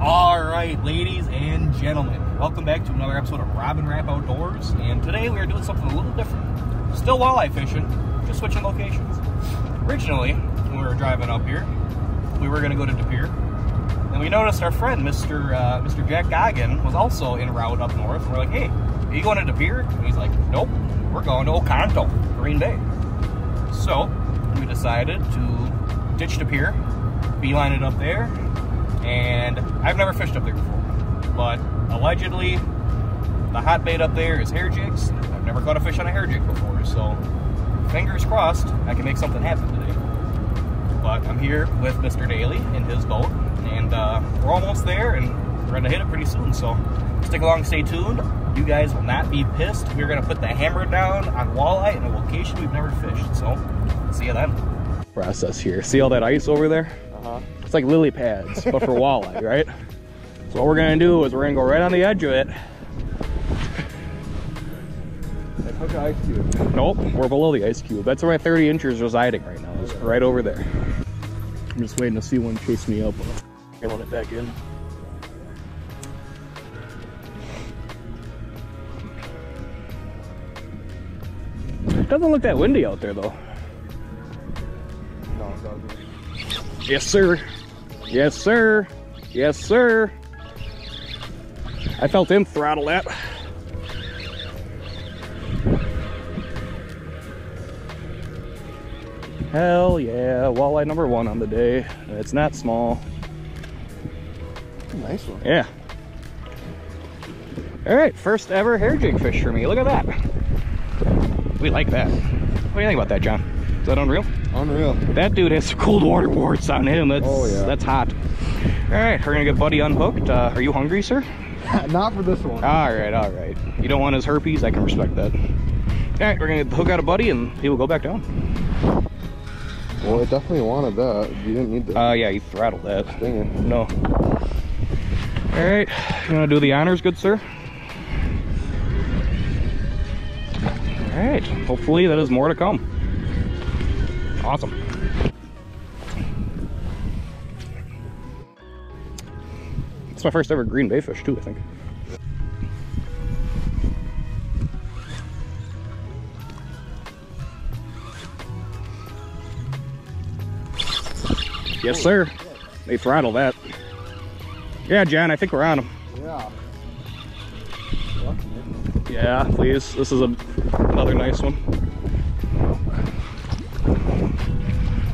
All right, ladies and gentlemen, welcome back to another episode of Robin Rap Outdoors. And today we are doing something a little different. Still walleye fishing, just switching locations. Originally, when we were driving up here, we were going to go to De Pere. And we noticed our friend, Mr. Uh, Mr. Jack Goggin, was also en route up north. We're like, hey, are you going to De Pere? And he's like, nope, we're going to Oconto, Green Bay. So, we decided to ditch De Pere, beeline it up there, and I've never fished up there before. But allegedly, the hot bait up there is hair jigs. I've never caught a fish on a hair jig before, so fingers crossed I can make something happen today. But I'm here with Mr. Daly in his boat, and uh, we're almost there, and we're gonna hit it pretty soon. So stick along, stay tuned. You guys will not be pissed. We're gonna put the hammer down on walleye in a location we've never fished. So see you then. Process here. See all that ice over there? It's like lily pads, but for walleye, right? So what we're gonna do is we're gonna go right on the edge of it. ice cube. Nope, we're below the ice cube. That's where my 30 inches residing right now. It's right over there. I'm just waiting to see one chase me up. Reel it back in. It doesn't look that windy out there though. No. Yes, sir. Yes, sir. Yes, sir. I felt him throttle that. Hell yeah, walleye number one on the day. It's not small. Nice one. Yeah. All right, first ever hair jig fish for me. Look at that. We like that. What do you think about that, John? Is that unreal? Unreal. That dude has some cold water warts on him. That's Oh, yeah. that's hot. All right, we're gonna get Buddy unhooked. Uh, are you hungry, sir? Not for this one. All right, all right. You don't want his herpes? I can respect that. All right, we're gonna hook out a buddy and he will go back down. Well, it definitely wanted that. You didn't need that. Uh, yeah, you throttled that. Stinging. No. All right, you wanna do the honors, good sir? All right, hopefully that is more to come. Awesome. It's my first ever Green Bay fish too, I think. Yes, sir. They throttle that. Yeah, John, I think we're on them. Yeah. Yeah, please. This is a, another nice one.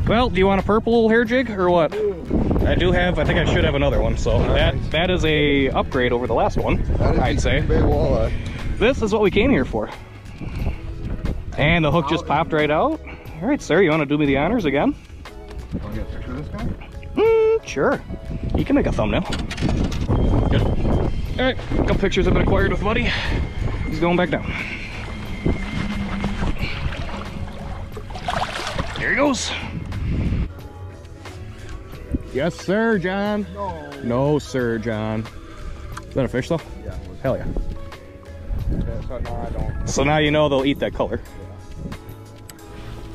Well, do you want a purple hair jig or what? I do have, I think I should have another one. So that that is a upgrade over the last one, I'd say. This is what we came here for. And the hook just popped right out. All right, sir, you want to do me the honors again? Want to get a picture of this guy? Mm, sure. You can make a thumbnail. Good. All right, a couple pictures have been acquired with Buddy. He's going back down. There he goes. Yes, sir, John. No. No, sir, John. Is that a fish, though? Yeah. Hell yeah. Okay, so no, I don't. So now you know they'll eat that color.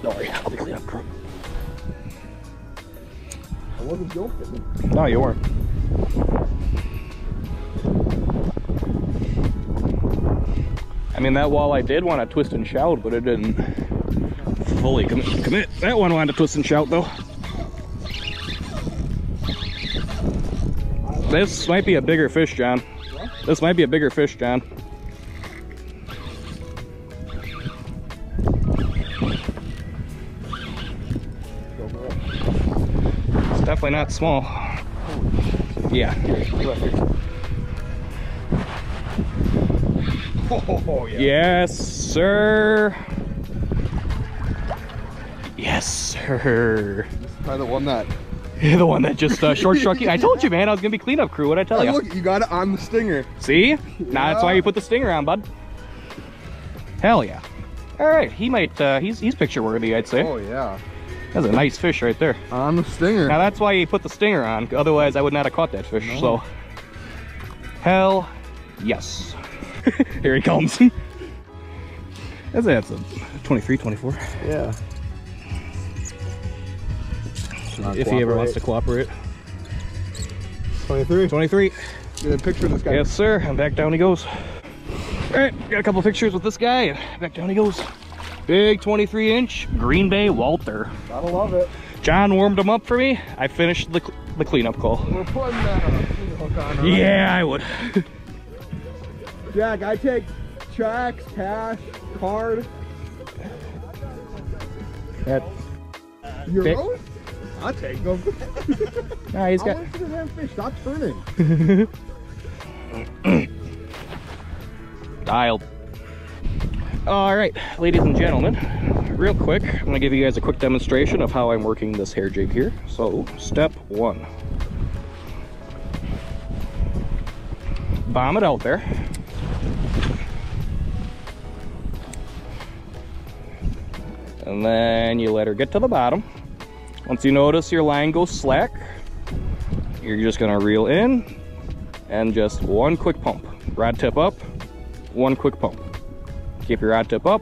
Don't worry, I'll be clean up crew. I wasn't joking. No, you weren't. I mean, that walleye did want to twist and shout, but it didn't fully commit. commit. That one wanted to twist and shout, though. This might be a bigger fish, John. This might be a bigger fish, John. It's definitely not small. Yeah. Oh, yeah. Yes, sir. Yes, sir. Probably the one that. The one that just uh, short struck you. I told you, man, I was gonna be cleanup crew. What'd I tell you? look, you got it on the stinger. See? Nah, that's why you put the stinger on, bud. Hell yeah. All right, he might. Uh, he's he's picture worthy, I'd say. Oh, yeah. That's a nice fish right there. On the stinger. Now that's why you put the stinger on. Otherwise, I would not have caught that fish. So, hell yes. Here he comes. that's, that's a 23, 24. Yeah. If he ever wants to cooperate. 23. 23. Get a picture of this guy. Yes, sir. And back down he goes. All right, got a couple pictures with this guy. Back down he goes. Big 23 inch Green Bay Walter. Gotta love it. John warmed him up for me. I finished the, the cleanup call. We're putting uh, that on. Hook on, huh? Yeah, I would. Jack, I take checks, cash, card, That, euros. I'll take them. nah, he's got. much is that fish? Stop turning. dialed. All right, ladies and gentlemen, real quick, I'm gonna give you guys a quick demonstration of how I'm working this hair jig here. So, step one. Bomb it out there. And then you let her get to the bottom. Once you notice your line goes slack, you're just gonna reel in and just one quick pump. Rod tip up, one quick pump. Keep your rod tip up,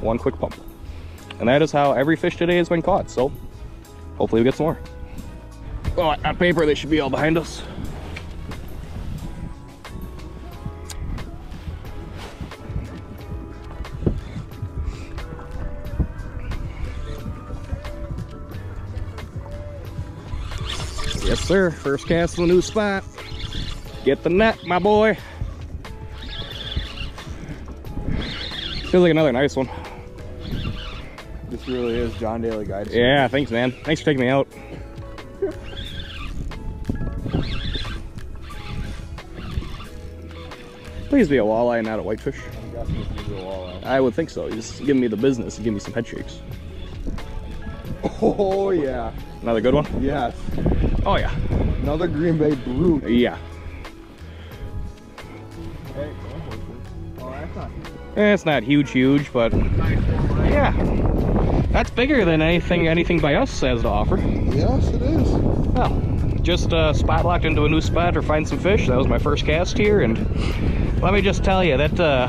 one quick pump. And that is how every fish today has been caught. So hopefully we get some more. Oh, on paper they should be all behind us. Sir. First cast of the new spot. Get the net, my boy. Feels like another nice one. This really is John Daly Guide. Yeah, thanks, man. Thanks for taking me out. Please be a walleye, and not a whitefish. I'm guessing it's gonna be a walleye. I would think so. You just give me the business. Give me some head shakes. Oh yeah. Another good one? Yes. Oh, yeah. Another Green Bay brute. Yeah. Hey, oh, that's not Eh, It's not huge, huge, but yeah. That's bigger than anything anything by us has to offer. Yes, it is. Well, just uh, spot locked into a new spot or find some fish. That was my first cast here, and let me just tell you that uh,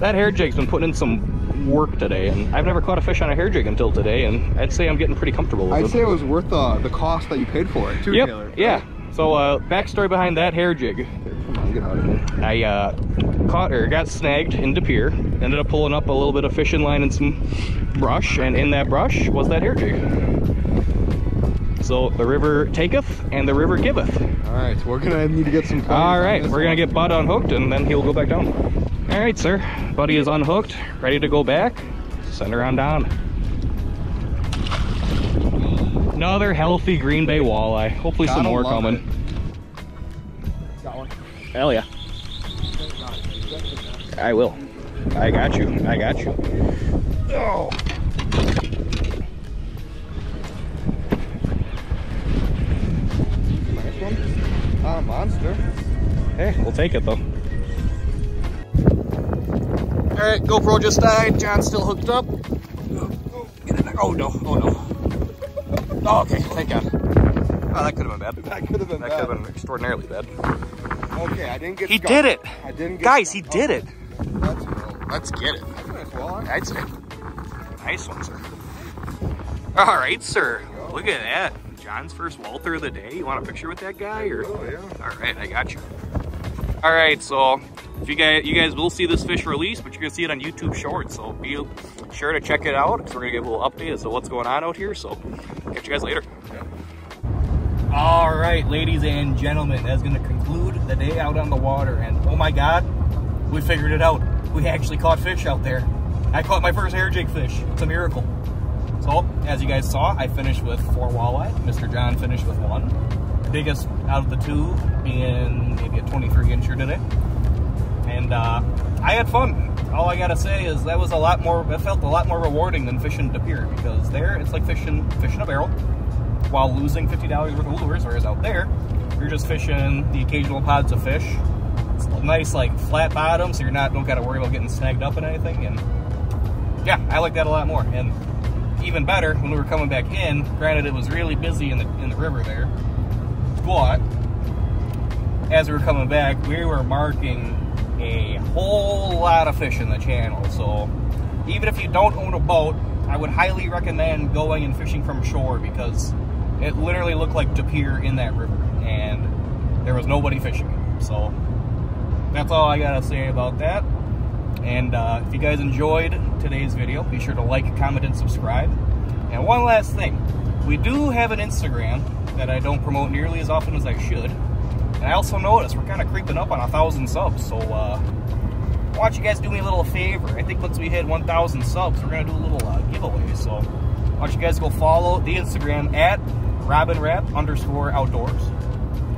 that hair jig's been putting in some work today, and I've never caught a fish on a hair jig until today, and I'd say I'm getting pretty comfortable with I'd it. say it was worth uh, the cost that you paid for it, too, yep, Taylor. yeah. So, uh, backstory behind that hair jig. On, get out of here. I uh, caught or got snagged in De Pere, ended up pulling up a little bit of fishing line and some brush, and in that brush was that hair jig. So the river taketh and the river giveth. All right, so we're gonna need to get some. All right, we're gonna get Bud unhooked and then he'll go back down. All right, sir. Buddy is unhooked, ready to go back. Send her on down. Another healthy Green Bay walleye. Hopefully some Gotta more coming. it. Got one. Hell yeah. I will. I got you. I got you. Oh. Nice one. Ah, monster. Hey, we'll take it though. All right, GoPro just died. John's still hooked up. Oh, get in there. Oh no! Oh no! Oh, okay, thank God. Oh, that could have been bad. That could have been That bad. could have been extraordinarily bad. Okay, I didn't get. He did it, I didn't get. guys. He did it. Let's. Let's get it. Nice. I'd say. Nice one, sir. All right, sir. Look at that. John's first Walter of the day. You want a picture with that guy, or? Oh yeah. All right, I got you. All right, so if you guys you guys will see this fish release, but you're gonna see it on YouTube Shorts, so be sure to check it out because we're gonna give a little update as to what's going on out here. So catch you guys later. All right, ladies and gentlemen, that's to conclude the day out on the water. And oh my God, we figured it out. We actually caught fish out there. I caught my first hair jig fish. It's a miracle. So, as you guys saw, I finished with four walleye. Mr. John finished with one. Biggest out of the two being maybe a 23 incher today. And uh, I had fun. All I gotta say is that was a lot more. It felt a lot more rewarding than fishing De Pere because there it's like fishing fishing a barrel while losing fifty dollars worth of lures. Whereas out there, you're just fishing the occasional pods of fish. It's a nice like flat bottom, so you're not don't gotta worry about getting snagged up in anything. And yeah, I like that a lot more. And even better when we were coming back in. Granted, it was really busy in the in the river there, but as we were coming back, we were marking a whole lot of fish in the channel. So even if you don't own a boat, I would highly recommend going and fishing from shore because it literally looked like pier in that river. And there was nobody fishing. So that's all I gotta say about that. And uh, if you guys enjoyed today's video, be sure to like, comment, and subscribe. And one last thing, we do have an Instagram that I don't promote nearly as often as I should. And I also noticed we're kind of creeping up on a thousand subs, so uh, why don't you guys do me a little favor? I think once we hit 1,000 subs, we're gonna do a little uh, giveaway. So why don't you guys go follow the Instagram at robinrap underscore outdoors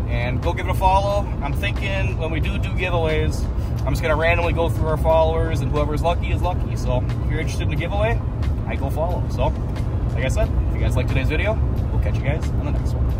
and go give it a follow. I'm thinking when we do do giveaways, I'm just gonna randomly go through our followers and whoever's lucky is lucky. So if you're interested in a giveaway, I go follow. So like I said, if you guys like today's video, we'll catch you guys on the next one.